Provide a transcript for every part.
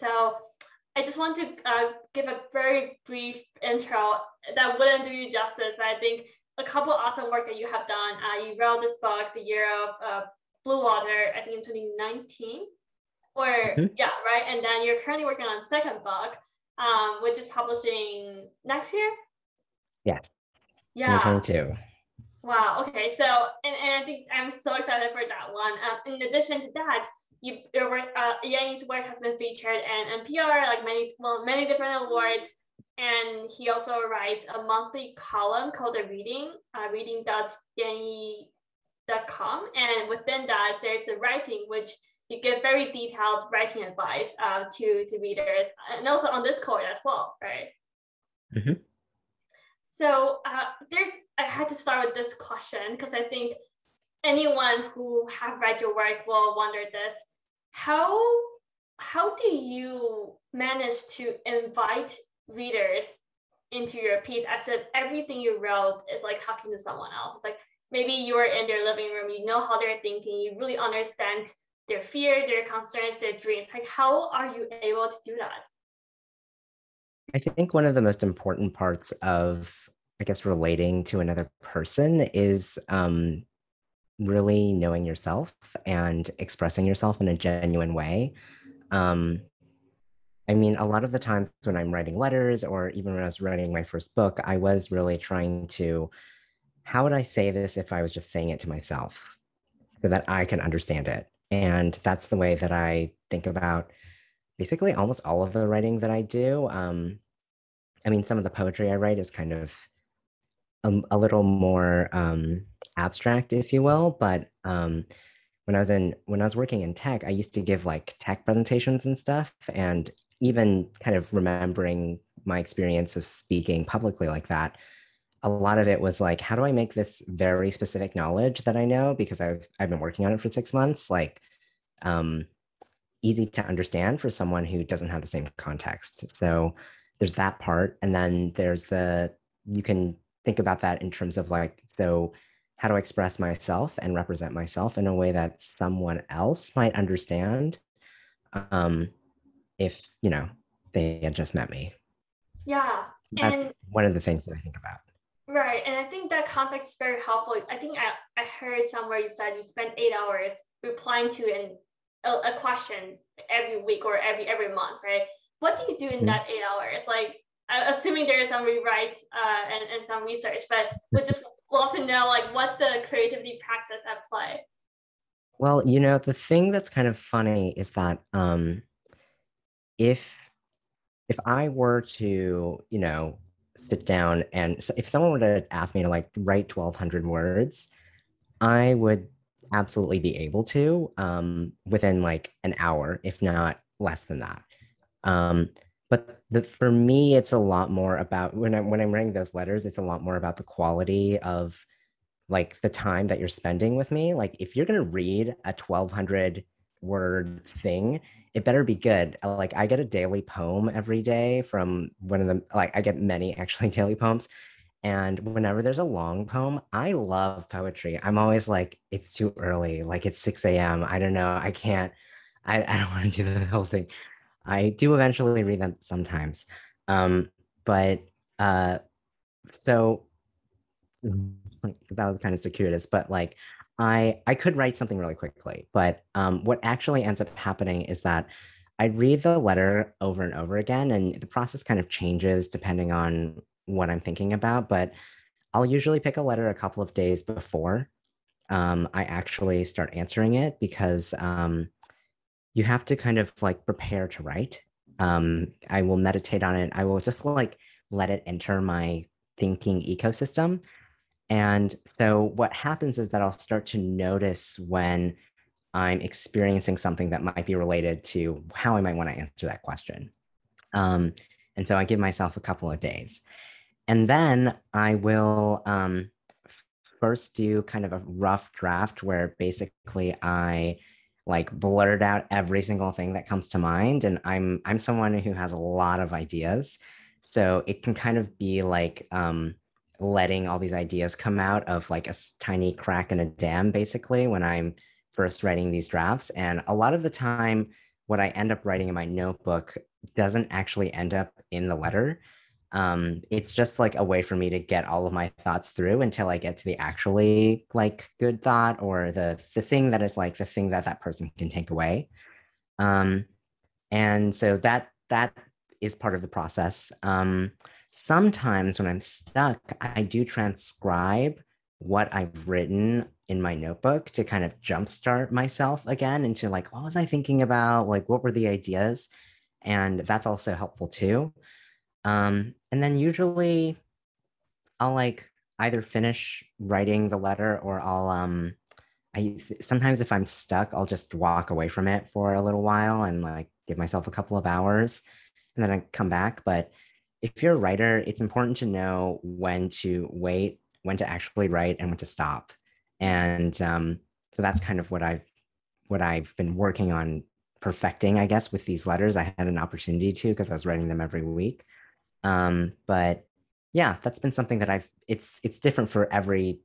So I just want to uh, give a very brief intro that wouldn't do you justice, but I think a couple awesome work that you have done. Uh, you wrote this book, The Year of uh, Blue Water, I think in 2019, or mm-hmm. yeah, right. And then you're currently working on a second book, um, which is publishing next year. Yes. Yeah. 2022. Wow. Okay. So, and, and I think I'm so excited for that one. Um, in addition to that, you, your work, uh, Yanyi's work has been featured in NPR, like many, well, many different awards. And he also writes a monthly column called The Reading, uh, reading.yanyiii.com. And within that, there's the writing, which you give very detailed writing advice uh, to, to readers, and also on Discord as well, right? Mm-hmm. So uh, there's, I had to start with this question because I think anyone who have read your work will wonder this how how do you manage to invite readers into your piece as if everything you wrote is like talking to someone else? It's like maybe you're in their living room you know how they're thinking you really understand their fear their concerns their dreams. Like how are you able to do that? I think one of the most important parts of i guess relating to another person is um, really knowing yourself and expressing yourself in a genuine way. Um, I mean, a lot of the times when I'm writing letters or even when I was writing my first book, I was really trying to, how would I say this if I was just saying it to myself so that I can understand it? And that's the way that I think about basically almost all of the writing that I do. Um, I mean, some of the poetry I write is kind of a, a little more um, abstract, if you will. But um, when I was in when I was working in tech, I used to give like tech presentations and stuff, and even kind of remembering my experience of speaking publicly like that. A lot of it was like, how do I make this very specific knowledge that I know because I've I've been working on it for six months, like um, easy to understand for someone who doesn't have the same context. So there's that part, and then there's the you can think about that in terms of like so how to express myself and represent myself in a way that someone else might understand um, if you know they had just met me. Yeah that's and, one of the things that i think about. Right and i think that context is very helpful. I think i, I heard somewhere you said you spent eight hours replying to an, a, a question every week or every every month right? What do you do in mm-hmm. that eight hours? Like assuming there is some rewrite uh, and, and some research but we just love to know like what's the creativity practice at play? Well you know the thing that's kind of funny is that um if if i were to you know sit down and so if someone were to ask me to like write 1200 words i would absolutely be able to um within like an hour if not less than that. Um but the, for me it's a lot more about when i'm when i'm writing those letters it's a lot more about the quality of like the time that you're spending with me. Like if you're going to read a 1200 word thing it better be good. Uh, like i get a daily poem every day from one of the like i get many actually daily poems. And whenever there's a long poem i love poetry. I'm always like it's too early. Like it's 6 a.m i don't know. I can't i, I don't want to do the whole thing I do eventually read them sometimes. Um, but uh, so that was kind of circuitous, but like I I could write something really quickly, but um, what actually ends up happening is that I read the letter over and over again, and the process kind of changes depending on what I'm thinking about. But I'll usually pick a letter a couple of days before um, I actually start answering it because um, you have to kind of like prepare to write. Um, I will meditate on it. I will just like let it enter my thinking ecosystem. And so what happens is that I'll start to notice when I'm experiencing something that might be related to how I might want to answer that question. Um, and so I give myself a couple of days. And then I will um, first do kind of a rough draft where basically I like blurt out every single thing that comes to mind and i'm i'm someone who has a lot of ideas so it can kind of be like um, letting all these ideas come out of like a tiny crack in a dam basically when i'm first writing these drafts and a lot of the time what I end up writing in my notebook doesn't actually end up in the letter. Um, it's just like a way for me to get all of my thoughts through until I get to the actually like good thought or the the thing that is like the thing that that person can take away. Um, and so that that is part of the process. Um, sometimes when I'm stuck, I do transcribe what I've written in my notebook to kind of jumpstart myself again into like, what was I thinking about? Like, what were the ideas? And that's also helpful too. Um, and then usually I'll like either finish writing the letter or I'll, um, I sometimes if I'm stuck, I'll just walk away from it for a little while and like give myself a couple of hours and then I come back. But if you're a writer, it's important to know when to wait, when to actually write, and when to stop. And um, so that's kind of what I've what I've been working on perfecting, I guess, with these letters. I had an opportunity to because I was writing them every week. Um, but yeah, that's been something that I've. It's it's different for every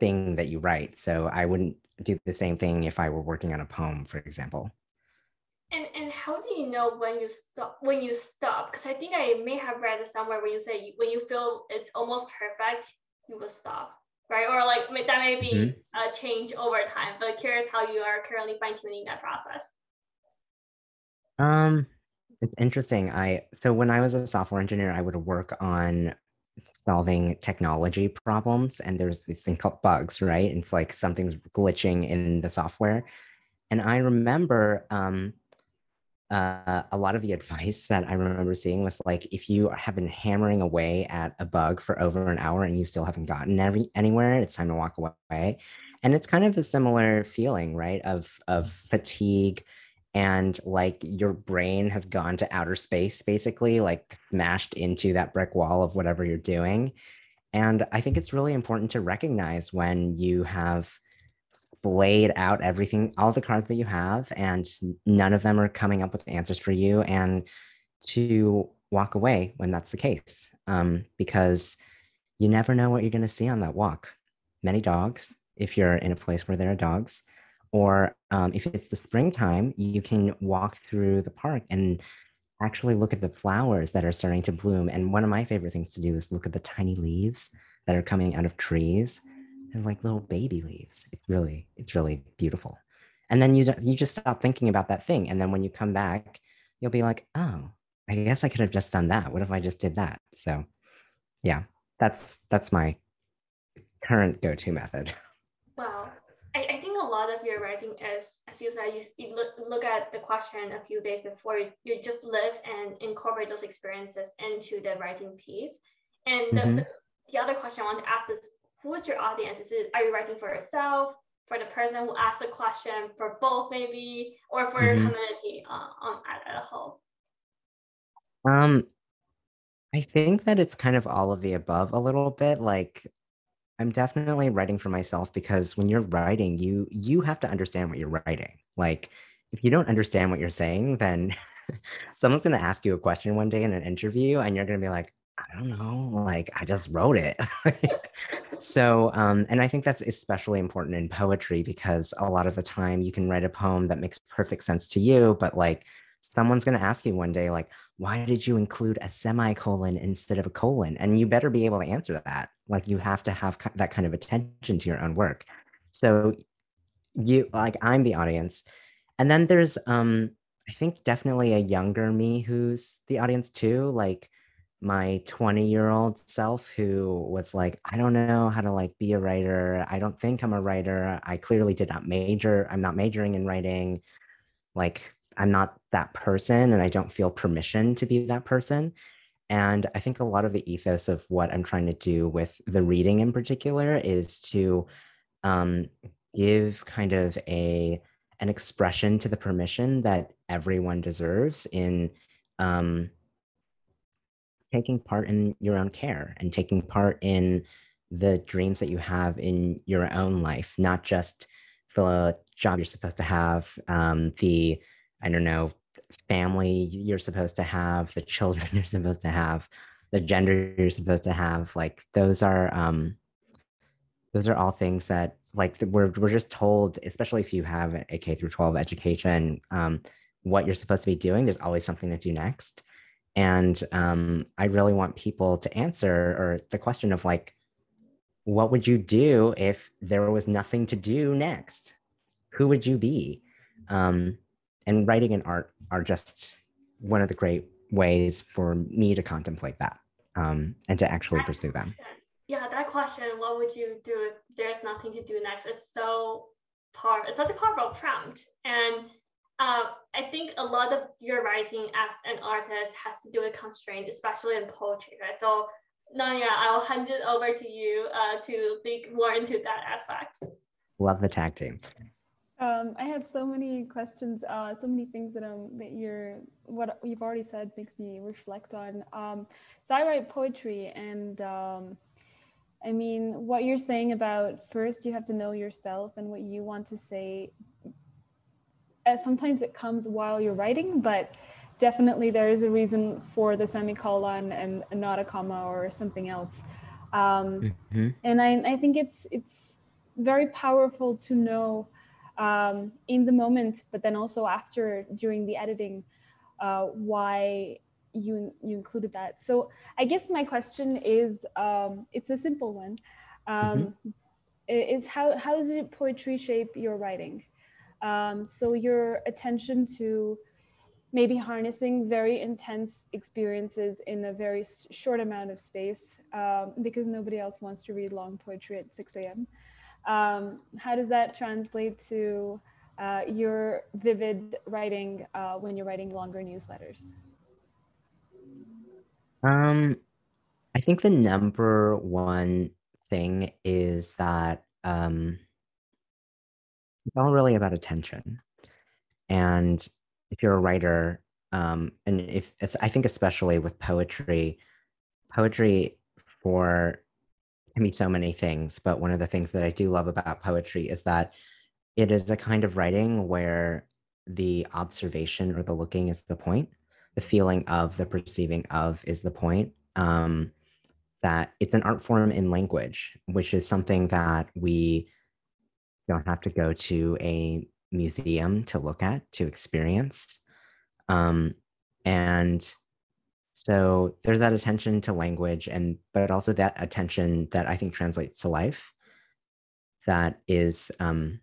thing that you write. So I wouldn't do the same thing if I were working on a poem, for example. And and how do you know when you stop when you stop? Because I think I may have read somewhere when you say when you feel it's almost perfect, you will stop, right? Or like that may be mm-hmm. a change over time. But curious how you are currently fine tuning that process. Um, it's interesting. I so when I was a software engineer, I would work on solving technology problems, and there's this thing called bugs, right? It's like something's glitching in the software, and I remember um uh, a lot of the advice that I remember seeing was like, if you have been hammering away at a bug for over an hour and you still haven't gotten every, anywhere, it's time to walk away. And it's kind of a similar feeling, right? Of of fatigue and like your brain has gone to outer space, basically, like smashed into that brick wall of whatever you're doing. And I think it's really important to recognize when you have splayed out everything, all the cards that you have, and none of them are coming up with answers for you, and to walk away when that's the case. Um, because you never know what you're going to see on that walk. Many dogs, if you're in a place where there are dogs, or um, if it's the springtime, you can walk through the park and actually look at the flowers that are starting to bloom. And one of my favorite things to do is look at the tiny leaves that are coming out of trees and like little baby leaves. It's really, it's really beautiful. And then you you just stop thinking about that thing, and then when you come back, you'll be like, oh, I guess I could have just done that. What if I just did that? So, yeah, that's that's my current go-to method. Wow, I, I think a lot of your writing is, as you said, you, you look, look at the question a few days before you, you just live and incorporate those experiences into the writing piece. And the, mm-hmm. the, the other question I want to ask is who is your audience? Is it are you writing for yourself, for the person who asked the question, for both maybe, or for mm-hmm. your community uh, um, at, at a whole? Um, I think that it's kind of all of the above a little bit. Like I'm definitely writing for myself because when you're writing, you you have to understand what you're writing. Like if you don't understand what you're saying, then someone's going to ask you a question one day in an interview and you're going to be like, I don't know, like I just wrote it. so, um, and I think that's especially important in poetry because a lot of the time you can write a poem that makes perfect sense to you, but like someone's going to ask you one day, like, why did you include a semicolon instead of a colon? And you better be able to answer that. Like, you have to have that kind of attention to your own work. So, you like, I'm the audience. And then there's, um, I think definitely a younger me who's the audience too. Like, my 20 year old self who was like i don't know how to like be a writer i don't think i'm a writer i clearly did not major i'm not majoring in writing like i'm not that person and i don't feel permission to be that person. And i think a lot of the ethos of what i'm trying to do with the reading in particular is to um, give kind of a an expression to the permission that everyone deserves in um, taking part in your own care and taking part in the dreams that you have in your own life, not just the job you're supposed to have, um, the, I don't know, family you're supposed to have, the children you're supposed to have, the gender you're supposed to have. Like those are, um, those are all things that like we're, we're just told, especially if you have a K through 12 education, um, what you're supposed to be doing, there's always something to do next. And um, I really want people to answer or the question of like, what would you do if there was nothing to do next? Who would you be? Um, and writing and art are just one of the great ways for me to contemplate that um, and to actually pursue them. Yeah, that question, what would you do if there's nothing to do next? It's so power, it's such a powerful prompt. And uh, I think a lot of your writing as an artist has to do with constraint, especially in poetry, right? So Nanya, I'll hand it over to you uh, to dig more into that aspect. Love the tag team. Um, I have so many questions, uh, so many things that um that you're what you've already said makes me reflect on. Um, so I write poetry, and um, I mean what you're saying about first you have to know yourself and what you want to say uh, sometimes it comes while you're writing, but definitely there is a reason for the semicolon and not a comma or something else. Um, mm-hmm. And I, I think it's it's very powerful to know um, in the moment, but then also after during the editing, uh, why you you included that. So I guess my question is, um, it's a simple one. Um, mm-hmm. It's how how does poetry shape your writing? Um, so your attention to maybe harnessing very intense experiences in a very short amount of space um, because nobody else wants to read long poetry at 6 a.m. Um, how does that translate to uh, your vivid writing uh, when you're writing longer newsletters? Um, I think the number one thing is that um, it's all really about attention. And if you're a writer, um, and if I think especially with poetry, poetry for can be so many things, but one of the things that I do love about poetry is that it is a kind of writing where the observation or the looking is the point, the feeling of, the perceiving of is the point. Um, that it's an art form in language, which is something that we don't have to go to a museum to look at, to experience. Um, and so there's that attention to language and but also that attention that I think translates to life. That is um,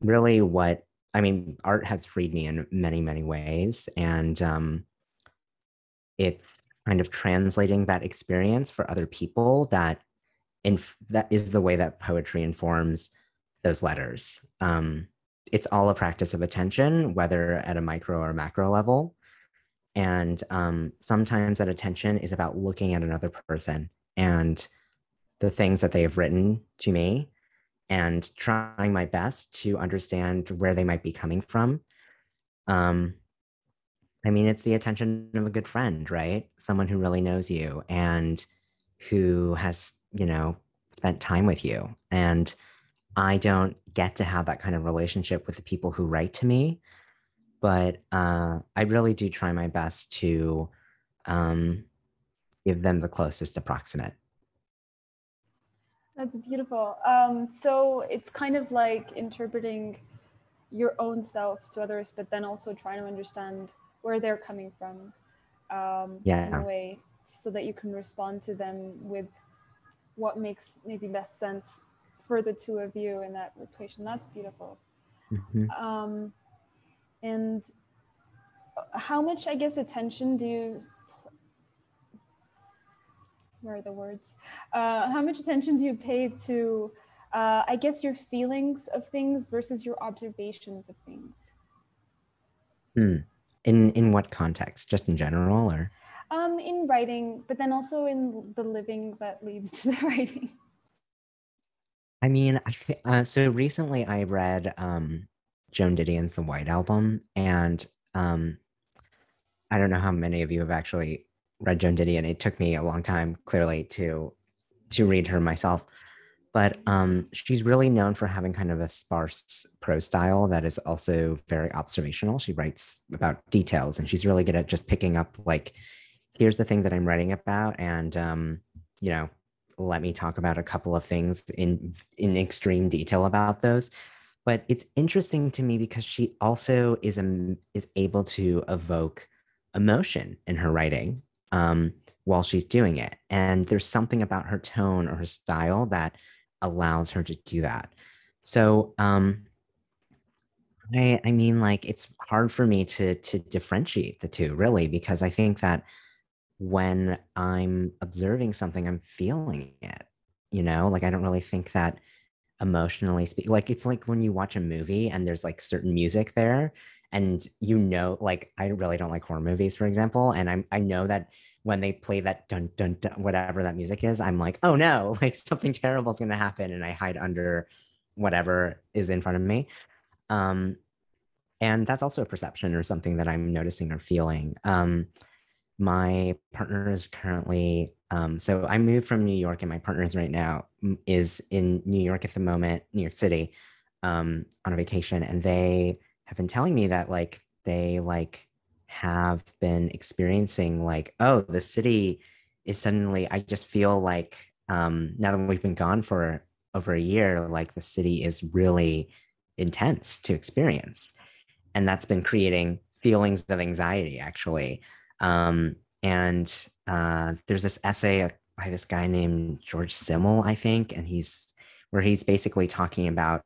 really what I mean. Art has freed me in many, many ways, and um, it's kind of translating that experience for other people that and that is the way that poetry informs those letters. Um, it's all a practice of attention, whether at a micro or macro level. And um, sometimes that attention is about looking at another person and the things that they have written to me and trying my best to understand where they might be coming from. Um, I mean, it's the attention of a good friend, right? Someone who really knows you and who has, you know, spent time with you. And I don't get to have that kind of relationship with the people who write to me, but uh, I really do try my best to um, give them the closest approximate. That's beautiful. Um, so it's kind of like interpreting your own self to others, but then also trying to understand where they're coming from um, yeah. in a way so that you can respond to them with what makes maybe best sense for the two of you in that equation. That's beautiful. Mm-hmm. Um, and how much, I guess, attention do you? Where are the words? Uh, how much attention do you pay to, uh, I guess, your feelings of things versus your observations of things? Hmm. In in what context? Just in general, or? Um, in writing, but then also in the living that leads to the writing. I mean, I, uh, so recently I read um, Joan Didion's The White Album, and um, I don't know how many of you have actually read Joan Didion. It took me a long time, clearly, to to read her myself. But um, she's really known for having kind of a sparse prose style that is also very observational. She writes about details, and she's really good at just picking up like, here's the thing that I'm writing about, and um, you know, let me talk about a couple of things in in extreme detail about those but it's interesting to me because she also is a, is able to evoke emotion in her writing um, while she's doing it. And there's something about her tone or her style that allows her to do that. So um, I, I mean like it's hard for me to to differentiate the two really because i think that when i'm observing something i'm feeling it you know? Like i don't really think that emotionally speak like it's like when you watch a movie and there's like certain music there and you know like i really don't like horror movies for example and i'm i know that when they play that dun dun dun whatever that music is i'm like oh no like something terrible is going to happen and i hide under whatever is in front of me. Um and that's also a perception or something that i'm noticing or feeling. Um my partner is currently um, so I moved from New York, and my partner's right now is in New York at the moment, New York City, um, on a vacation, and they have been telling me that like they like have been experiencing like oh the city is suddenly I just feel like um, now that we've been gone for over a year, like the city is really intense to experience, and that's been creating feelings of anxiety actually. Um, and uh, there's this essay by this guy named George Simmel, I think, and he's where he's basically talking about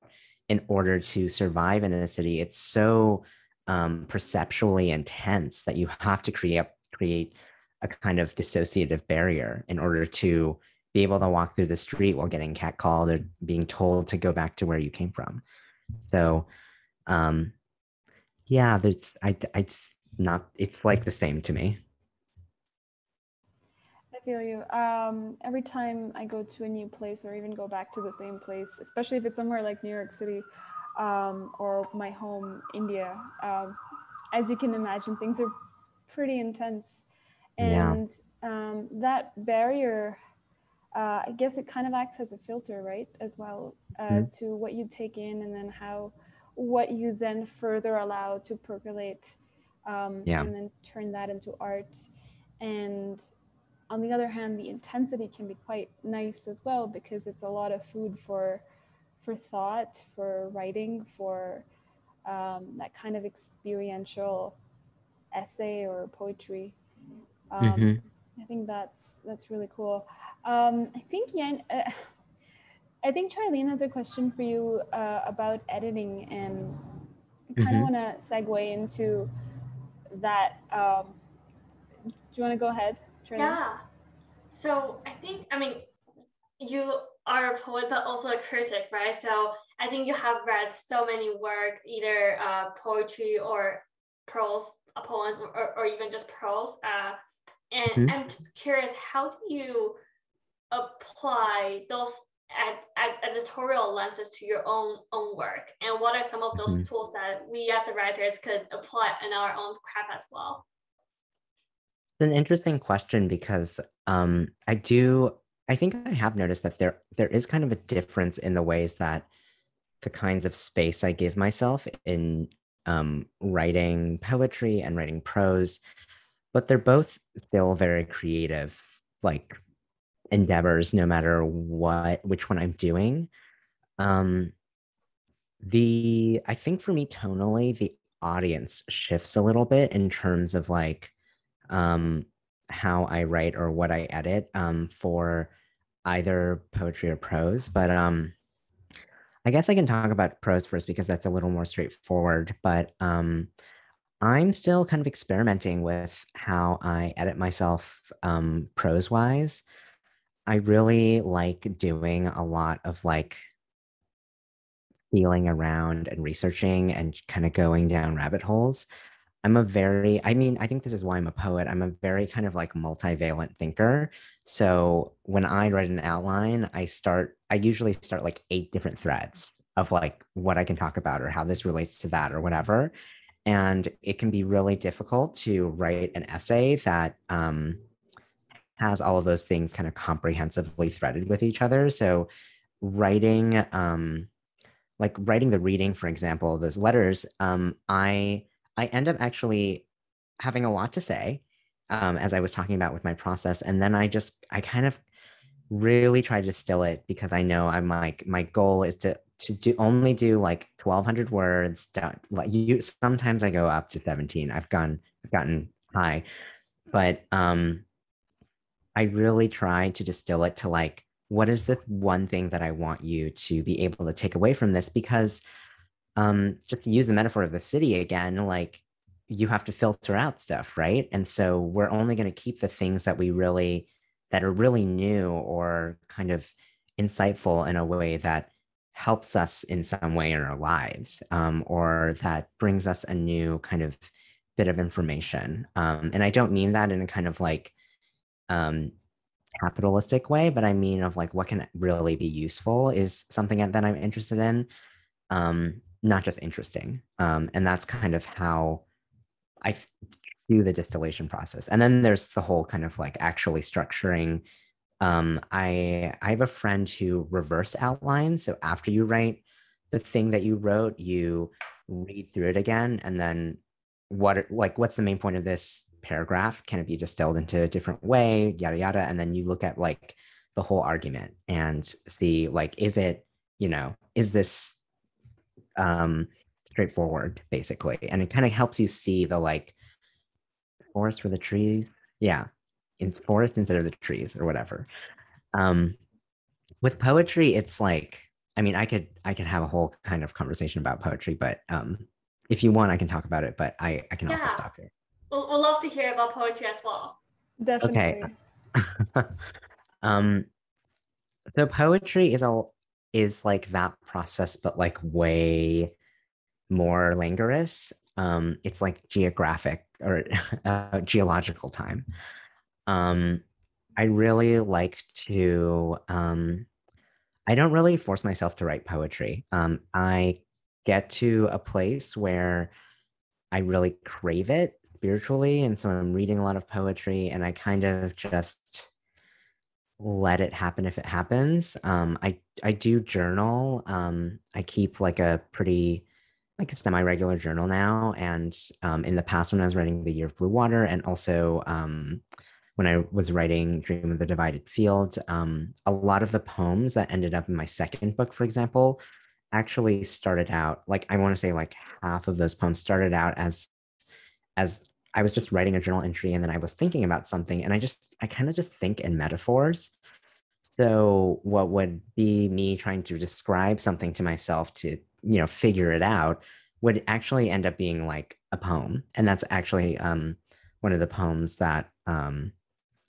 in order to survive in a city, it's so um, perceptually intense that you have to create create a kind of dissociative barrier in order to be able to walk through the street while getting catcalled or being told to go back to where you came from. So, um, yeah, there's I, I it's not it's like the same to me feel you. Um, every time I go to a new place or even go back to the same place, especially if it's somewhere like New York City um, or my home, India, um, as you can imagine, things are pretty intense. And yeah. Um, that barrier, uh, I guess it kind of acts as a filter, right? As well uh, mm-hmm. to what you take in and then how, what you then further allow to percolate um, yeah. and then turn that into art. And on the other hand, the intensity can be quite nice as well because it's a lot of food for for thought, for writing, for um, that kind of experiential essay or poetry. Um, mm-hmm. I think that's that's really cool. Um, I think Yan, uh, I think Charlene has a question for you uh, about editing, and I kind of mm-hmm. want to segue into that. Um, do you want to go ahead? Yeah. So I think, I mean, you are a poet, but also a critic, right? So I think you have read so many work, either uh, poetry or prose, uh, poems, or, or even just prose. Uh, and mm-hmm. I'm just curious, how do you apply those ad, ad, editorial lenses to your own own work? And what are some of those mm-hmm. tools that we as writers could apply in our own craft as well? An interesting question because um, I do. I think I have noticed that there there is kind of a difference in the ways that the kinds of space I give myself in um, writing poetry and writing prose, but they're both still very creative, like endeavors, no matter what which one I'm doing. Um, the I think for me tonally, the audience shifts a little bit in terms of like um, how I write or what I edit um, for either poetry or prose. But um, I guess I can talk about prose first because that's a little more straightforward. But um, I'm still kind of experimenting with how I edit myself um, prose wise. I really like doing a lot of like feeling around and researching and kind of going down rabbit holes. I'm a very, I mean, I think this is why I'm a poet. I'm a very kind of like multivalent thinker. So when I write an outline, I start, I usually start like eight different threads of like what I can talk about or how this relates to that or whatever. And it can be really difficult to write an essay that um, has all of those things kind of comprehensively threaded with each other. So writing, um, like writing the reading, for example, those letters, um, I, I end up actually having a lot to say um, as I was talking about with my process. And then I just, I kind of really try to distill it because I know I'm like, my goal is to, to do only do like 1200 words Don't like you sometimes i go up to 17 i've gone i've gotten high but um i really try to distill it to like what is the one thing that i want you to be able to take away from this because um just to use the metaphor of the city again like you have to filter out stuff right? And so we're only going to keep the things that we really that are really new or kind of insightful in a way that helps us in some way in our lives um, or that brings us a new kind of bit of information. Um, and i don't mean that in a kind of like um, capitalistic way but i mean of like what can really be useful is something that i'm interested in. Um, not just interesting um, and that's kind of how i do the distillation process and then there's the whole kind of like actually structuring um, I I have a friend who reverse outlines. So after you write the thing that you wrote, you read through it again, and then what like what's the main point of this paragraph? Can it be distilled into a different way? Yada yada, and then you look at like the whole argument and see like is it you know is this um straightforward basically and it kind of helps you see the like forest for the trees yeah in forest instead of the trees or whatever. Um, with poetry, it's like I mean, I could I could have a whole kind of conversation about poetry, but um, if you want, I can talk about it. But I I can yeah. also stop here. We'll, we'll love to hear about poetry as well. Definitely. Okay. um, so poetry is a is like that process, but like way more languorous. Um, it's like geographic or uh, geological time um, I really like to, um, I don't really force myself to write poetry. Um, I get to a place where I really crave it spiritually. And so I'm reading a lot of poetry and I kind of just let it happen if it happens. Um, I, I do journal. Um, I keep like a pretty, like a semi-regular journal now. And um, in the past, when I was writing The Year of Blue Water and also um, when I was writing Dream of the Divided Field, um, a lot of the poems that ended up in my second book, for example, actually started out like I want to say like half of those poems started out as as I was just writing a journal entry and then I was thinking about something and I just I kind of just think in metaphors. So what would be me trying to describe something to myself to you know figure it out would actually end up being like a poem and that's actually um, one of the poems that um,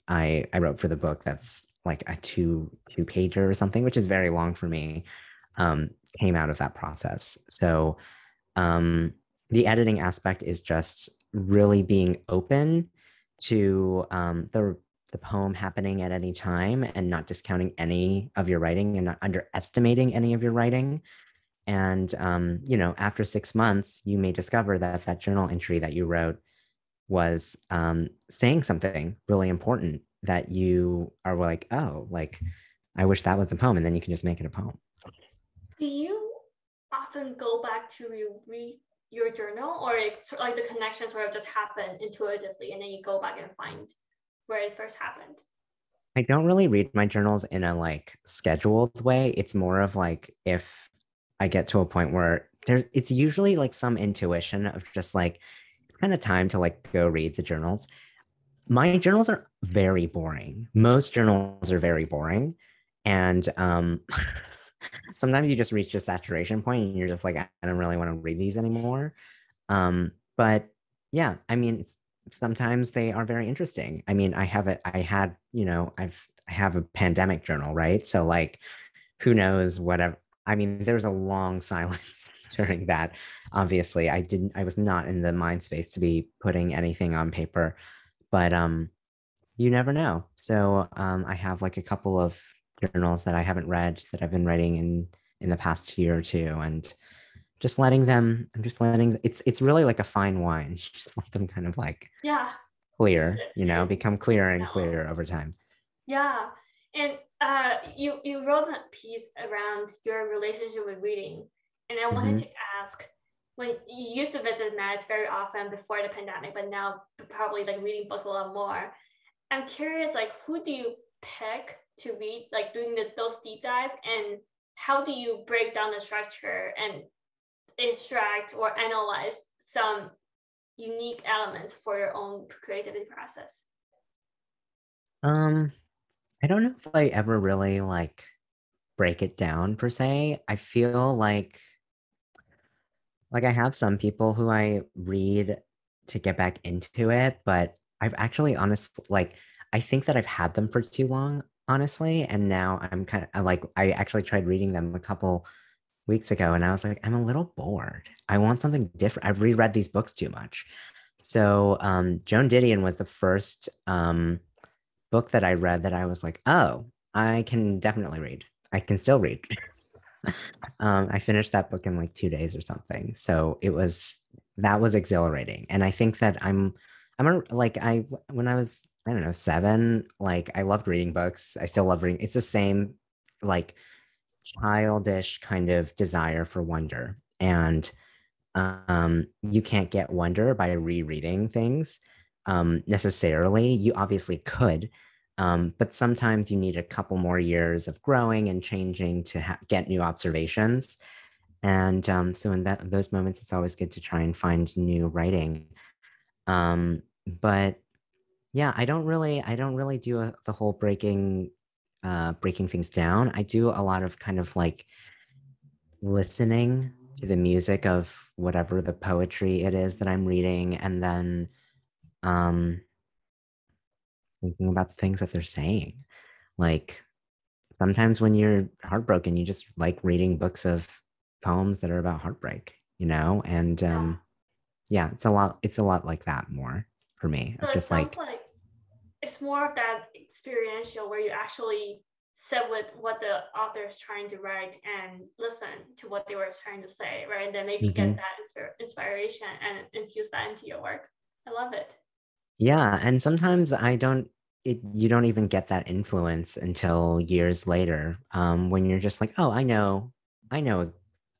I I wrote for the book that's like a two two pager or something, which is very long for me, um, came out of that process. So um, the editing aspect is just really being open to um, the the poem happening at any time and not discounting any of your writing and not underestimating any of your writing. And um, you know, after six months, you may discover that that journal entry that you wrote was um, saying something really important that you are like, oh, like I wish that was a poem, and then you can just make it a poem. Do you often go back to read your journal, or it's like the connection sort of just happen intuitively, and then you go back and find where it first happened? I don't really read my journals in a like scheduled way. It's more of like if I get to a point where there's, it's usually like some intuition of just like kind of time to like go read the journals. My journals are very boring. Most journals are very boring. And um, sometimes you just reach a saturation point and you're just like, I don't really want to read these anymore. Um, but yeah, I mean, sometimes they are very interesting. I mean, I have it, I had, you know, I've, I have a pandemic journal, right? So like, who knows whatever. I mean, there's a long silence during that. Obviously, I didn't I was not in the mind space to be putting anything on paper, but um you never know. So um I have like a couple of journals that I haven't read that I've been writing in in the past year or two and just letting them I'm just letting it's it's really like a fine wine. Just let them kind of like yeah clear, you know, become clearer and clearer over time. Yeah. And uh, you you wrote a piece around your relationship with reading, and I wanted mm-hmm. to ask, when you used to visit Mets very often before the pandemic, but now probably like reading books a lot more. I'm curious, like who do you pick to read, like doing the, those deep dive, and how do you break down the structure and extract or analyze some unique elements for your own creativity process? Um, I don't know if I ever really like break it down per se. I feel like like I have some people who I read to get back into it, but I've actually honestly like I think that I've had them for too long, honestly, and now I'm kind of like I actually tried reading them a couple weeks ago and I was like I'm a little bored. I want something different. I've reread these books too much. So um, Joan Didion was the first um, book that I read that I was like, oh, I can definitely read. I can still read. um, I finished that book in like two days or something. So it was that was exhilarating, and I think that I'm I'm a, like I when I was I don't know seven, like I loved reading books. I still love reading. It's the same like childish kind of desire for wonder, and um, you can't get wonder by rereading things um, necessarily. You obviously could, um, but sometimes you need a couple more years of growing and changing to ha- get new observations. And um, so, in that, those moments, it's always good to try and find new writing. Um, but yeah, I don't really, I don't really do a, the whole breaking, uh, breaking things down. I do a lot of kind of like listening to the music of whatever the poetry it is that I'm reading, and then um, thinking about the things that they're saying. Like sometimes when you're heartbroken, you just like reading books of poems that are about heartbreak, you know? And um, yeah, it's a lot, it's a lot like that more for me. So it's just like, like it's more of that experiential where you actually sit with what the author is trying to write and listen to what they were trying to say, right? And then maybe mm-hmm. get that inspiration and infuse that into your work. I love it. Yeah, and sometimes I don't it you don't even get that influence until years later um, when you're just like oh i know i know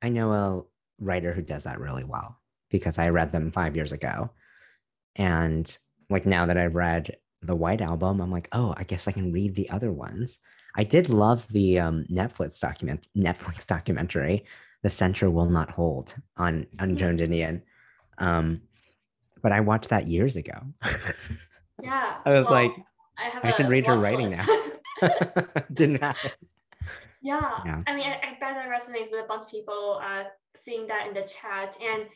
i know a writer who does that really well because i read them five years ago and like now that i've read the white album i'm like oh i guess i can read the other ones i did love the um, netflix document netflix documentary the Center will not hold on on mm-hmm. joan didion um, but i watched that years ago yeah i was well, like I have. I can read her writing now. Didn't happen. Yeah. yeah. I mean, I, I bet that resonates with a bunch of people uh, seeing that in the chat. And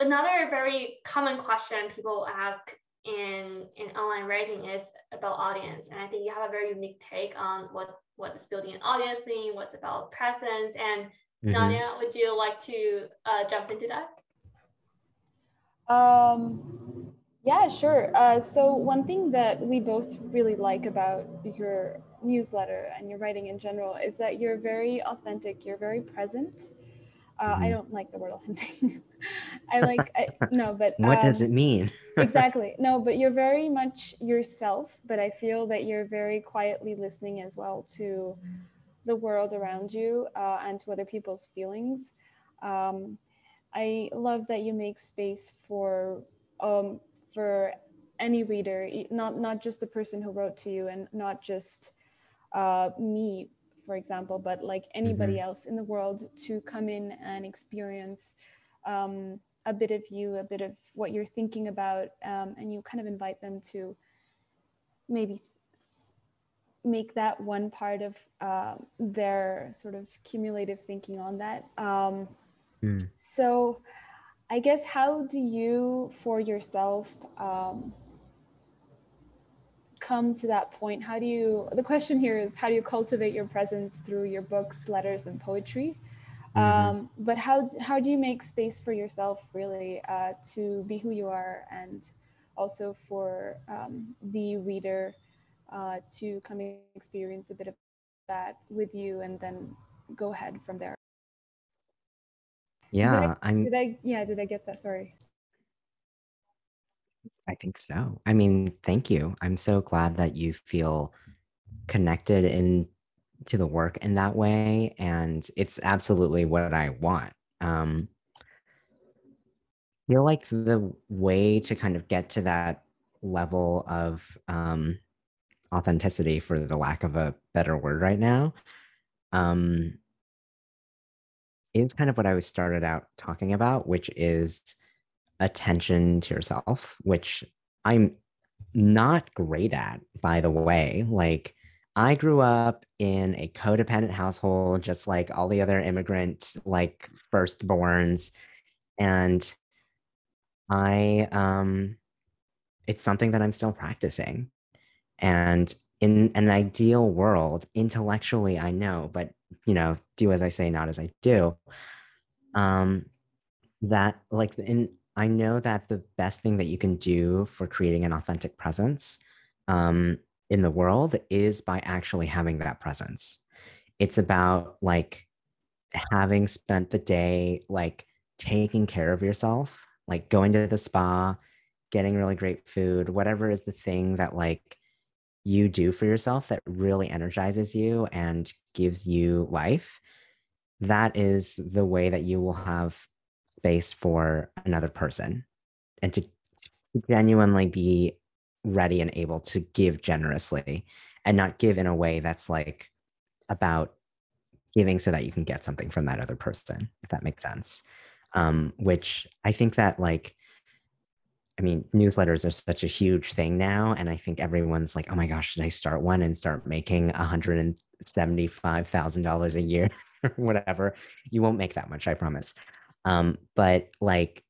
another very common question people ask in in online writing is about audience. And I think you have a very unique take on what what is building an audience mean, what's about presence. And mm-hmm. Nanya, would you like to uh, jump into that? Um, yeah, sure. Uh, so one thing that we both really like about your newsletter and your writing in general is that you're very authentic. You're very present. Uh, I mm-hmm. don't like the word authentic. I like I, no, but what um, does it mean? exactly. No, but you're very much yourself. But I feel that you're very quietly listening as well to the world around you uh, and to other people's feelings. Um, I love that you make space for um, for any reader, not not just the person who wrote to you, and not just uh, me, for example, but like anybody mm-hmm. else in the world to come in and experience um, a bit of you, a bit of what you're thinking about, um, and you kind of invite them to maybe make that one part of uh, their sort of cumulative thinking on that. Um, mm. So I guess how do you, for yourself, um, come to that point? How do you? The question here is how do you cultivate your presence through your books, letters, and poetry? Mm-hmm. Um, but how how do you make space for yourself really uh, to be who you are, and also for um, the reader uh, to come experience a bit of that with you, and then go ahead from there? Yeah, did I, am Did I? Yeah, did I get that? Sorry. I think so. I mean, thank you. I'm so glad that you feel connected in to the work in that way, and it's absolutely what I want. Um, feel like the way to kind of get to that level of um, authenticity, for the lack of a better word, right now, um, is kind of what I was started out talking about, which is attention to yourself, which I'm not great at, by the way. Like, I grew up in a codependent household, just like all the other immigrant, like firstborns. And I, um, it's something that I'm still practicing. And in an ideal world, intellectually, I know, but you know, do as I say, not as I do. Um, that like in I know that the best thing that you can do for creating an authentic presence um, in the world is by actually having that presence. It's about like having spent the day like taking care of yourself, like going to the spa, getting really great food, whatever is the thing that like you do for yourself that really energizes you and gives you life. That is the way that you will have space for another person and to genuinely be ready and able to give generously and not give in a way that's like about giving so that you can get something from that other person if that makes sense. Um, which i think that like i mean newsletters are such a huge thing now and i think everyone's like oh my gosh should i start one and start making $175000 a year? Or whatever. You won't make that much i promise um, but like,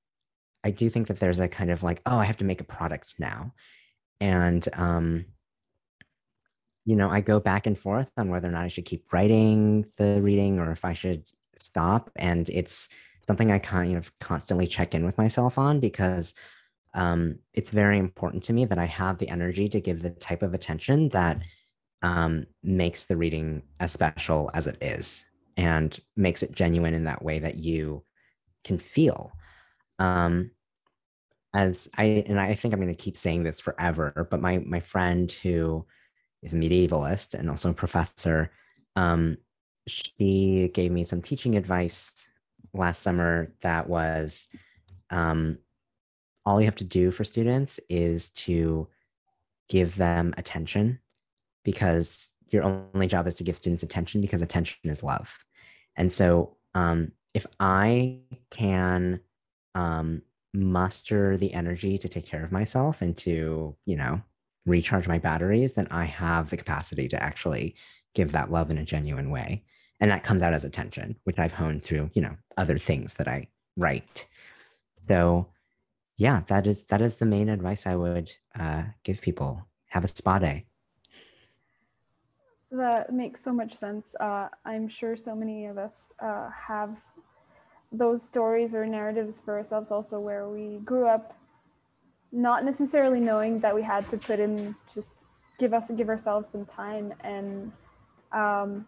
I do think that there's a kind of like, oh, I have to make a product now. And, um, you know, I go back and forth on whether or not I should keep writing the reading or if I should stop. And it's something I kind of constantly check in with myself on because um, it's very important to me that I have the energy to give the type of attention that um, makes the reading as special as it is and makes it genuine in that way that you can feel. Um, as I and I think I'm going to keep saying this forever, but my my friend who is a medievalist and also a professor, um, she gave me some teaching advice last summer that was um, all you have to do for students is to give them attention because your only job is to give students attention because attention is love. And so um, if I can um, muster the energy to take care of myself and to, you know, recharge my batteries, then I have the capacity to actually give that love in a genuine way. And that comes out as attention, which I've honed through, you know, other things that I write. So yeah, that is that is the main advice I would uh, give people. Have a spa day. That makes so much sense. Uh, I'm sure so many of us uh, have those stories or narratives for ourselves also where we grew up not necessarily knowing that we had to put in just give us give ourselves some time and um,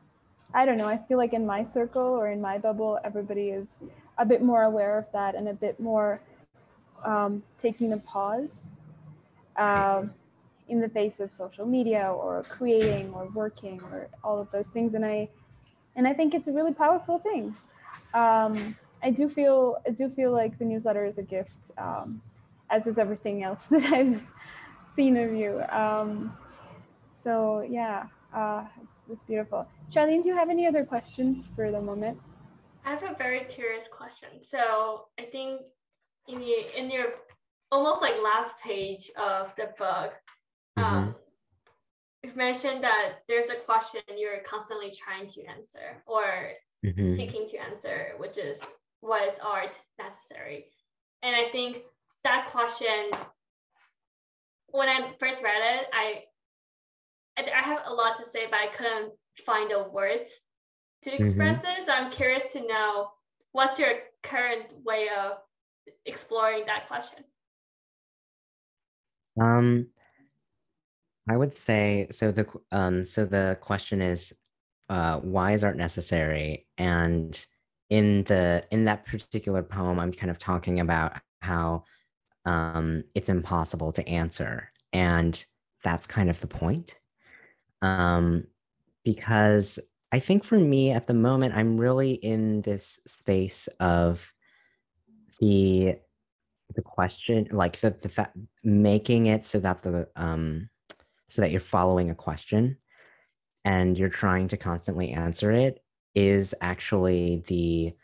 i don't know i feel like in my circle or in my bubble everybody is a bit more aware of that and a bit more um, taking a pause um, in the face of social media or creating or working or all of those things and i and i think it's a really powerful thing um, I do feel I do feel like the newsletter is a gift, um, as is everything else that I've seen of you. Um, so yeah, uh, it's, it's beautiful. Charlene, do you have any other questions for the moment? I have a very curious question. So I think in the in your almost like last page of the book. Um, you've mentioned that there's a question you're constantly trying to answer or mm-hmm. seeking to answer, which is was art necessary? And I think that question, when I first read it, I I have a lot to say, but I couldn't find the words to mm-hmm. express mm-hmm. it. So I'm curious to know what's your current way of exploring that question. Um, I would say so. The um, so the question is, uh, why is art necessary? And in the in that particular poem i'm kind of talking about how um, it's impossible to answer and that's kind of the point um, because i think for me at the moment i'm really in this space of the the question like the the fa- making it so that the um so that you're following a question and you're trying to constantly answer it is actually the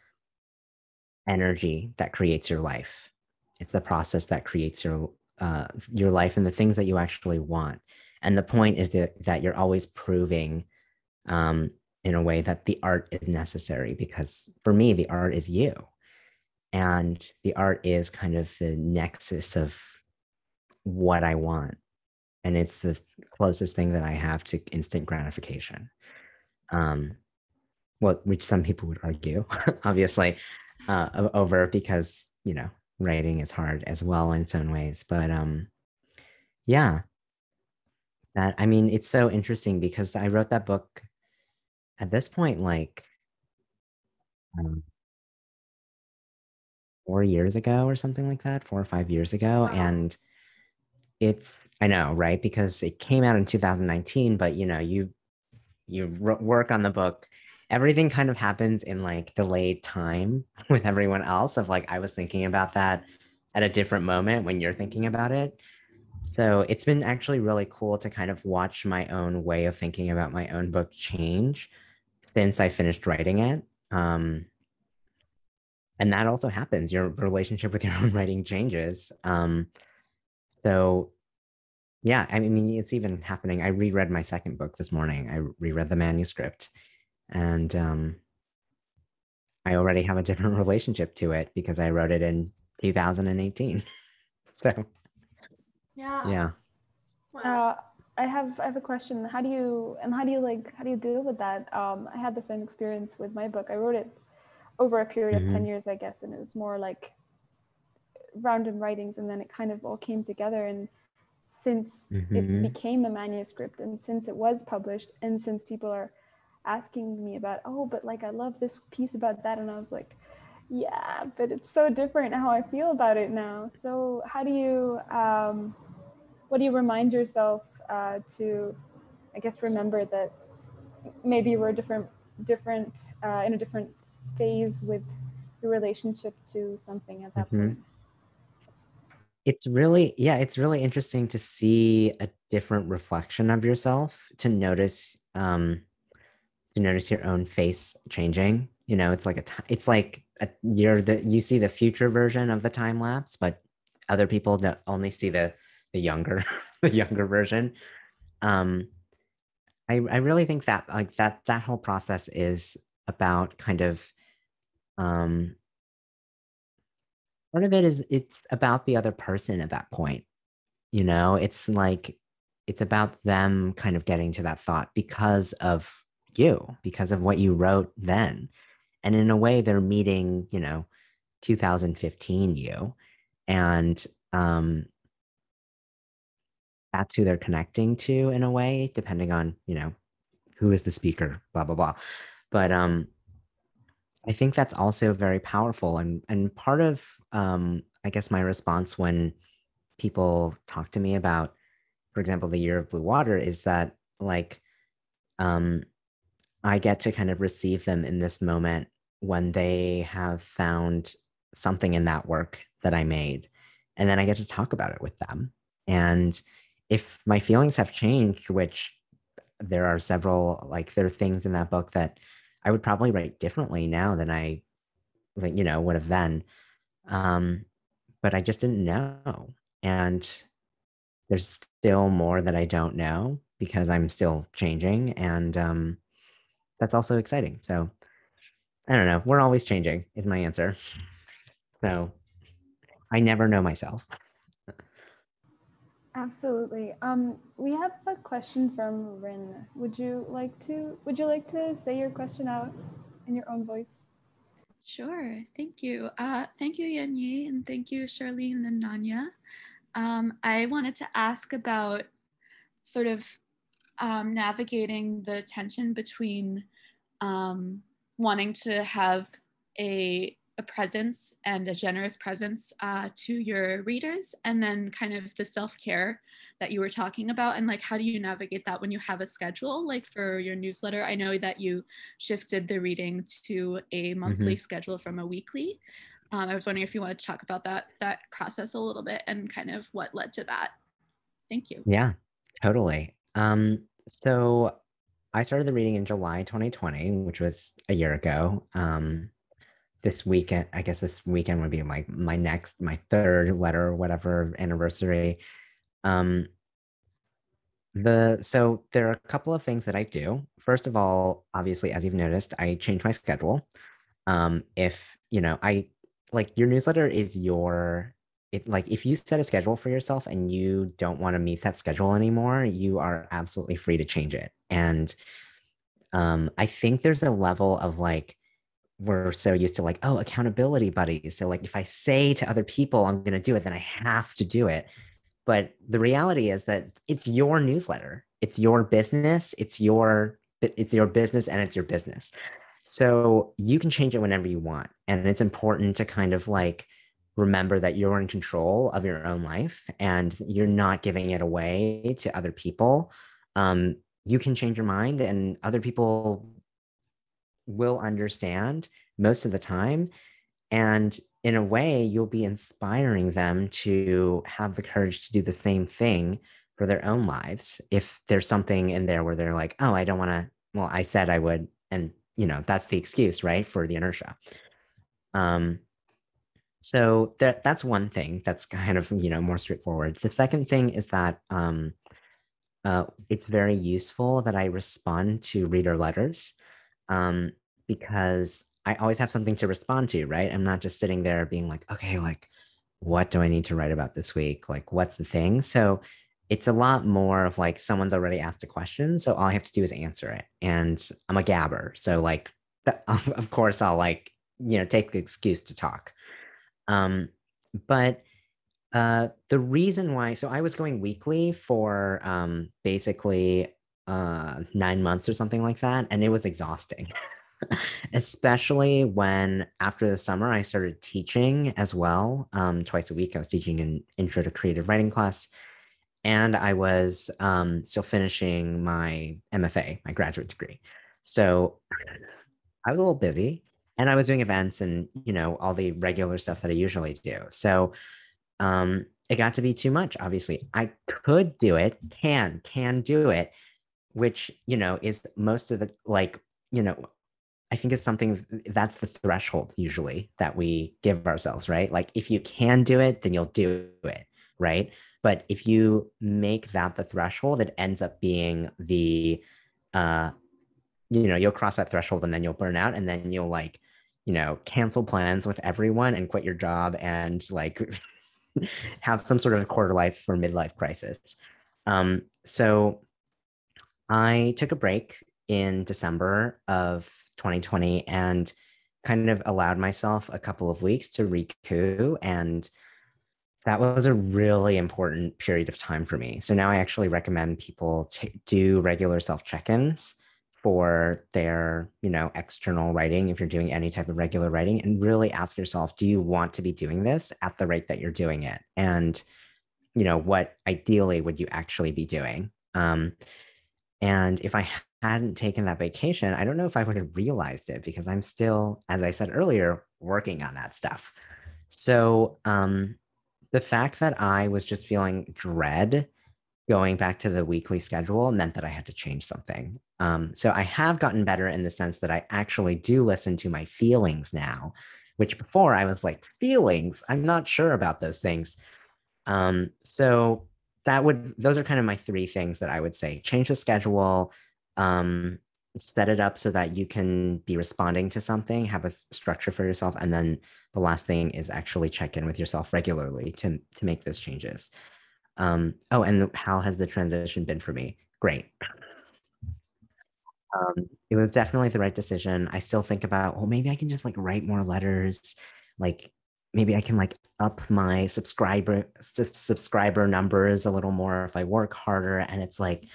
energy that creates your life. It's the process that creates your uh, your life and the things that you actually want. And the point is that that you're always proving um, in a way that the art is necessary because for me the art is you and the art is kind of the nexus of what i want and it's the closest thing that i have to instant gratification um well which some people would argue obviously uh, over because you know writing is hard as well in some ways but um yeah that i mean it's so interesting because i wrote that book at this point, like um, four years ago or something like that, four or five years ago. Wow. And it's, I know, right? Because it came out in 2019, but you know, you, you work on the book, everything kind of happens in like delayed time with everyone else of like, I was thinking about that at a different moment when you're thinking about it. So it's been actually really cool to kind of watch my own way of thinking about my own book change since I finished writing it. Um, and that also happens. Your relationship with your own writing changes. Um, so, yeah, I mean, it's even happening. I reread my second book this morning. I reread the manuscript, and um, I already have a different relationship to it because I wrote it in 2018. so, yeah, yeah. Uh, I have I have a question. How do you and how do you like how do you deal with that? Um, I had the same experience with my book. I wrote it over a period mm-hmm. of 10 years, I guess, and it was more like random writings and then it kind of all came together and since mm-hmm. it became a manuscript and since it was published and since people are asking me about oh but like i love this piece about that and i was like yeah but it's so different how i feel about it now so how do you um, what do you remind yourself uh, to, I guess, remember that maybe we're different, different uh, in a different phase with your relationship to something at that mm-hmm. point. It's really, yeah, it's really interesting to see a different reflection of yourself, to notice, um, to notice your own face changing. You know, it's like a, t- it's like a, you're the, you see the future version of the time lapse, but other people don't only see the the younger the younger version um i i really think that like that that whole process is about kind of um part of it is it's about the other person at that point you know? It's like it's about them kind of getting to that thought because of you because of what you wrote then. And in a way they're meeting you know 2015 you. And um that's who they're connecting to in a way, depending on, you know, who is the speaker, blah, blah, blah. But um, I think that's also very powerful. And, and part of, um, I guess, my response when people talk to me about, for example, the year of blue water is that like, um, I get to kind of receive them in this moment when they have found something in that work that I made. And then I get to talk about it with them. And if my feelings have changed, which there are several, like there are things in that book that I would probably write differently now than I, you know, would have then. Um, but I just didn't know. And there's still more that I don't know because I'm still changing. And um, that's also exciting. So I don't know. We're always changing, is my answer. So I never know myself. Absolutely. Um, we have a question from Rin. Would you like to would you like to say your question out in your own voice? Sure. Thank you. Uh, thank you, Yanyi, and thank you, Charlene and Nanya. Um, I wanted to ask about sort of um, navigating the tension between um, wanting to have a a presence and a generous presence uh, to your readers and then kind of the self-care that you were talking about and like how do you navigate that when you have a schedule like for your newsletter? I know that you shifted the reading to a monthly mm-hmm. schedule from a weekly. Um, i was wondering if you wanted to talk about that that process a little bit and kind of what led to that. Thank you. Yeah totally. Um, so i started the reading in july 2020 which was a year ago. Um, this weekend, I guess this weekend would be like my next, my third letter or whatever anniversary. Um, the so there are a couple of things that I do. First of all, obviously, as you've noticed, I change my schedule. Um, if you know, I like your newsletter is your it like if you set a schedule for yourself and you don't want to meet that schedule anymore, you are absolutely free to change it. And um, I think there's a level of like we're so used to like oh accountability buddies. So like if I say to other people I'm going to do it, then I have to do it. But the reality is that it's your newsletter. It's your business. It's your it's your business and it's your business. So you can change it whenever you want. And it's important to kind of like remember that you're in control of your own life and you're not giving it away to other people. Um, you can change your mind and other people will understand most of the time. And in a way, you'll be inspiring them to have the courage to do the same thing for their own lives. If there's something in there where they're like, oh, I don't want to, well, I said I would. And, you know, that's the excuse, right? For the inertia. Um, so that that's one thing that's kind of, you know, more straightforward. The second thing is that um, uh, it's very useful that I respond to reader letters um, because I always have something to respond to, right? I'm not just sitting there being like, okay, like, what do I need to write about this week? Like, what's the thing? So it's a lot more of like someone's already asked a question. So all I have to do is answer it. And I'm a gabber. So, like, of course, I'll like, you know, take the excuse to talk. Um, but uh, the reason why, so I was going weekly for um, basically uh, nine months or something like that. And it was exhausting. especially when after the summer I started teaching as well. Um, twice a week, I was teaching an intro to creative writing class, and I was um, still finishing my MFA, my graduate degree. So I was a little busy, and I was doing events and you know all the regular stuff that I usually do. So um, it got to be too much. Obviously, I could do it, can can do it, which you know is most of the like you know I think is something that's the threshold usually that we give ourselves, right? Like if you can do it, then you'll do it, right? But if you make that the threshold, it ends up being the, uh, you know, you'll cross that threshold and then you'll burn out and then you'll like, you know, cancel plans with everyone and quit your job and like have some sort of a quarter life or midlife crisis. Um, so I took a break in December of 2020 and kind of allowed myself a couple of weeks to recoup and that was a really important period of time for me. So now I actually recommend people to do regular self check-ins for their, you know, external writing if you're doing any type of regular writing and really ask yourself, do you want to be doing this at the rate that you're doing it? And you know, what ideally would you actually be doing? Um, and if I hadn't taken that vacation, I don't know if I would have realized it because I'm still, as I said earlier, working on that stuff. So um, the fact that I was just feeling dread going back to the weekly schedule meant that I had to change something. Um, so I have gotten better in the sense that I actually do listen to my feelings now, which before I was like, feelings, I'm not sure about those things. Um, so that would, those are kind of my three things that I would say change the schedule, um, set it up so that you can be responding to something, have a structure for yourself, and then the last thing is actually check in with yourself regularly to to make those changes. Um, oh, and how has the transition been for me? Great. Um, it was definitely the right decision. I still think about, well, maybe I can just like write more letters, like maybe I can like up my subscriber subscriber numbers a little more if I work harder. And it's like,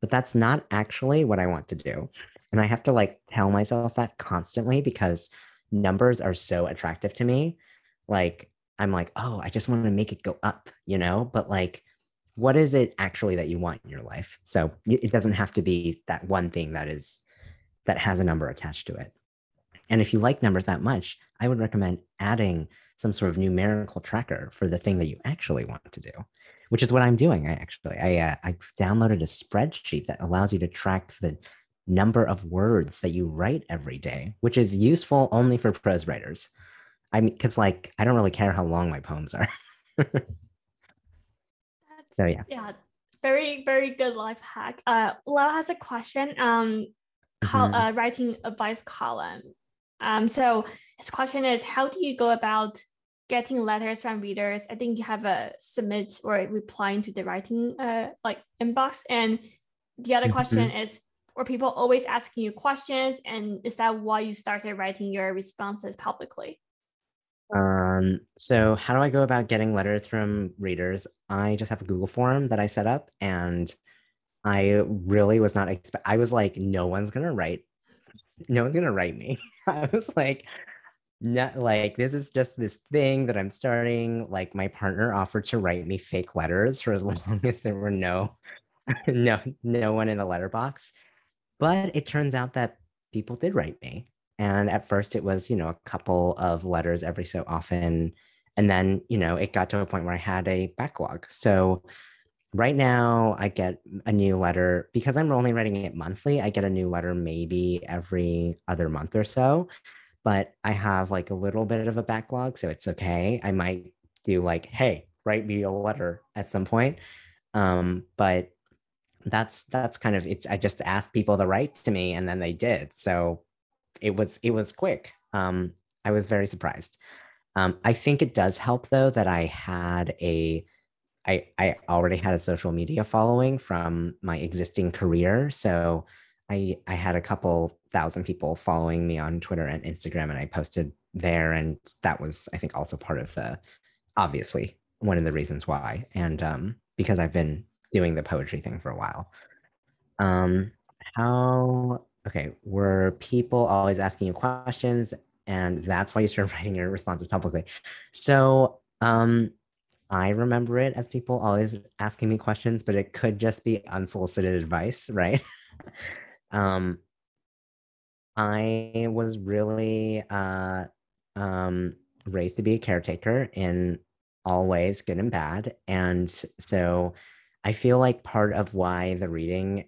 but that's not actually what I want to do. And I have to like tell myself that constantly because numbers are so attractive to me. Like, I'm like, oh, I just want to make it go up, you know? But like, what is it actually that you want in your life? So it doesn't have to be that one thing that is that has a number attached to it. And if you like numbers that much, I would recommend adding some sort of numerical tracker for the thing that you actually want to do which is what I'm doing. I actually I uh, I downloaded a spreadsheet that allows you to track the number of words that you write every day, which is useful only for prose writers. I mean, because like I don't really care how long my poems are. so yeah. Yeah, very very good life hack. Uh, Lau has a question. Um, call, mm-hmm. uh, writing advice column. Um, so his question is, how do you go about getting letters from readers? I think you have a submit or replying to the writing uh like inbox. And the other mm-hmm. question is, were people always asking you questions, and is that why you started writing your responses publicly? Um, so how do I go about getting letters from readers? I just have a Google form that I set up and I really was not expect I was like, no one's gonna write, no one's gonna write me. I was like, not like this is just this thing that I'm starting. Like my partner offered to write me fake letters for as long as there were no no no one in the letterbox. But it turns out that people did write me. And at first, it was, you know, a couple of letters every so often. And then, you know, it got to a point where I had a backlog. So right now, I get a new letter because I'm only writing it monthly. I get a new letter maybe every other month or so. But I have like a little bit of a backlog. So it's okay. I might do like, hey, write me a letter at some point. Um, but that's that's kind of it. I just asked people to write to me and then they did. So it was it was quick. Um, I was very surprised. Um, I think it does help though that I had a I I already had a social media following from my existing career. So I I had a couple thousand people following me on Twitter and Instagram and I posted there and that was I think also part of the obviously one of the reasons why and um because I've been doing the poetry thing for a while. Um how okay, were people always asking you questions and that's why you started writing your responses publicly? So um, I remember it as people always asking me questions, but it could just be unsolicited advice, right? um, I was really uh, um, raised to be a caretaker in all ways, good and bad. And so I feel like part of why the reading,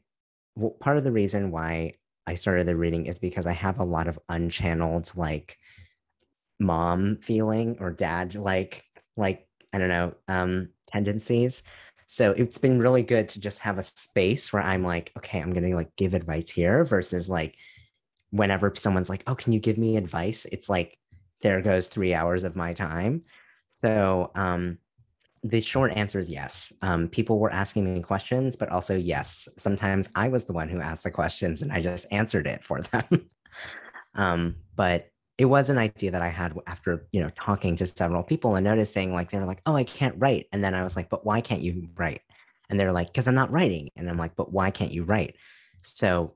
well, part of the reason why I started the reading is because I have a lot of unchanneled like mom feeling or dad like like I don't know um tendencies. So it's been really good to just have a space where I'm like, okay, I'm gonna like give advice here versus like whenever someone's like, oh, can you give me advice? It's like there goes three hours of my time. So um the short answer is yes. Um, people were asking me questions, but also yes. Sometimes I was the one who asked the questions and I just answered it for them. um, but it was an idea that I had after you know talking to several people and noticing like they were like, oh, I can't write, and then I was like, but why can't you write? And they're like, because I'm not writing, and I'm like, but why can't you write? So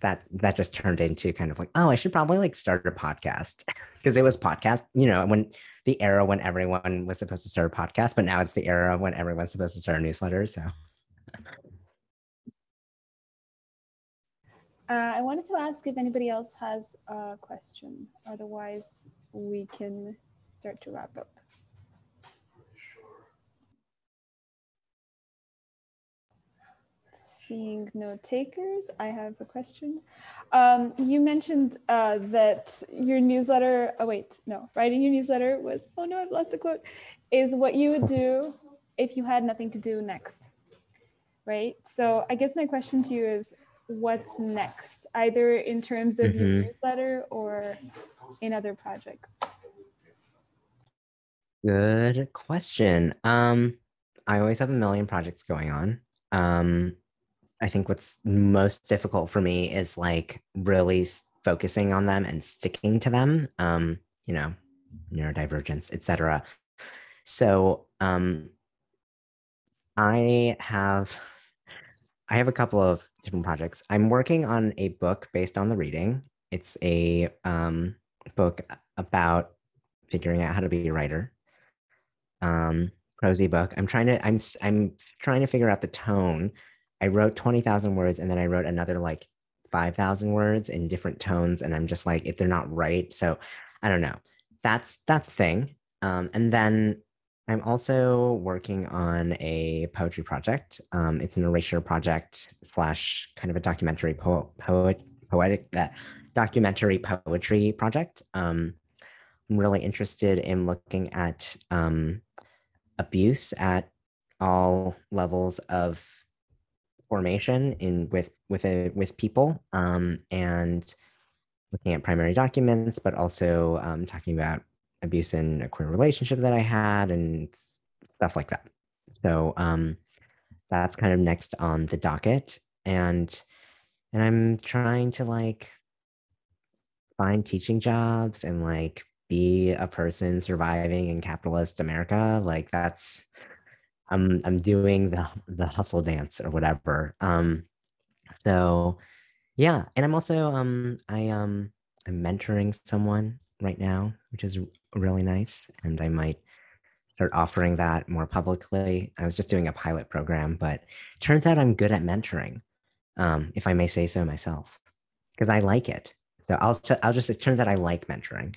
that that just turned into kind of like, oh, I should probably like start a podcast because it was podcast, you know, when the era when everyone was supposed to start a podcast, but now it's the era when everyone's supposed to start a newsletter. So. Uh, I wanted to ask if anybody else has a question. Otherwise, we can start to wrap up. Seeing no takers, I have a question. Um, you mentioned uh, that your newsletter, oh wait, no, writing your newsletter was, oh no, I've lost the quote, is what you would do if you had nothing to do next, right? So I guess my question to you is, what's next, either in terms of mm-hmm. your newsletter or in other projects? Good question. Um, I always have a million projects going on. Um, I think what's most difficult for me is like really focusing on them and sticking to them. Um, you know, neurodivergence, etc. So um, I have I have a couple of different projects. I'm working on a book based on the reading. It's a um, book about figuring out how to be a writer. Um, prosy book. I'm trying to I'm I'm trying to figure out the tone I wrote 20,000 words and then I wrote another like 5,000 words in different tones. And I'm just like, if they're not right. So I don't know. That's, that's thing. Um, and then I'm also working on a poetry project. Um, it's an erasure project slash kind of a documentary po- poet poetic uh, documentary poetry project. Um, I'm really interested in looking at um, abuse at all levels of formation in with with a with people um, and looking at primary documents, but also um, talking about abuse in a queer relationship that I had and stuff like that. So um, that's kind of next on the docket, and and I'm trying to like find teaching jobs and like be a person surviving in capitalist America. Like that's I'm I'm doing the the hustle dance or whatever. Um, so yeah, and I'm also um I um I'm mentoring someone right now, which is really nice, and I might start offering that more publicly. I was just doing a pilot program, but turns out I'm good at mentoring, um, if I may say so myself, because I like it. So I'll I'll just it turns out I like mentoring.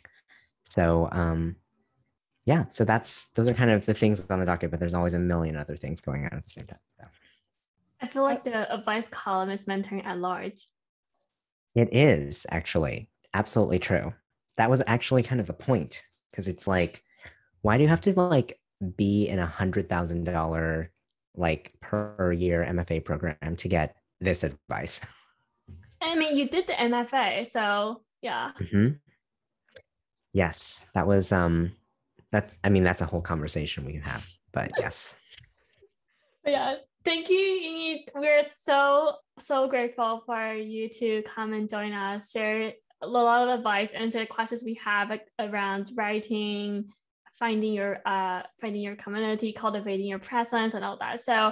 So um, yeah, so that's those are kind of the things on the docket, but there's always a million other things going on at the same time. So. I feel like the advice column is mentoring at large. It is actually absolutely true. That was actually kind of the point because it's like, why do you have to like be in a hundred thousand dollar like per year MFA program to get this advice? I mean, you did the MFA, so yeah. Mm-hmm. Yes, that was um that's i mean that's a whole conversation we can have but yes yeah thank you we're so so grateful for you to come and join us share a lot of advice answer the questions we have around writing finding your uh finding your community cultivating your presence and all that. So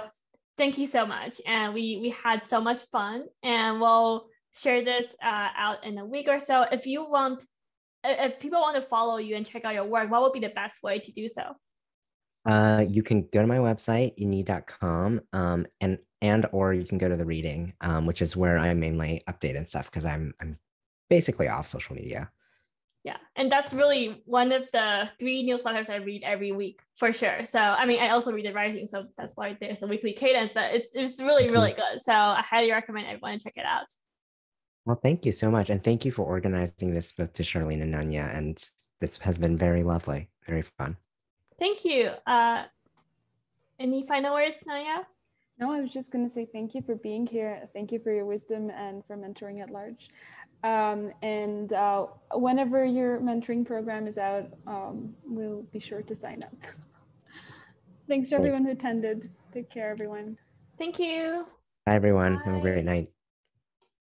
thank you so much. And we we had so much fun. And we'll share this uh, out in a week or so. If you want if people want to follow you and check out your work, what would be the best way to do so? Uh, you can go to my website, yanyi.com, um, and and or you can go to the reading, um, which is where I mainly update and stuff because I'm I'm basically off social media. Yeah, and that's really one of the three newsletters I read every week for sure. So I mean, I also read the writing, so that's why there's a weekly cadence. But it's it's really really good. So I highly recommend everyone check it out. Well, thank you so much. And thank you for organizing this both to Charlene and Nanya. And this has been very lovely, very fun. Thank you. Uh, any final words, Nanya? No, I was just going to say thank you for being here. Thank you for your wisdom and for mentoring at large. Um, and uh, whenever your mentoring program is out, um, we'll be sure to sign up. Thanks to everyone who attended. Take care, everyone. Thank you. Bye, everyone. Bye. Have a great night.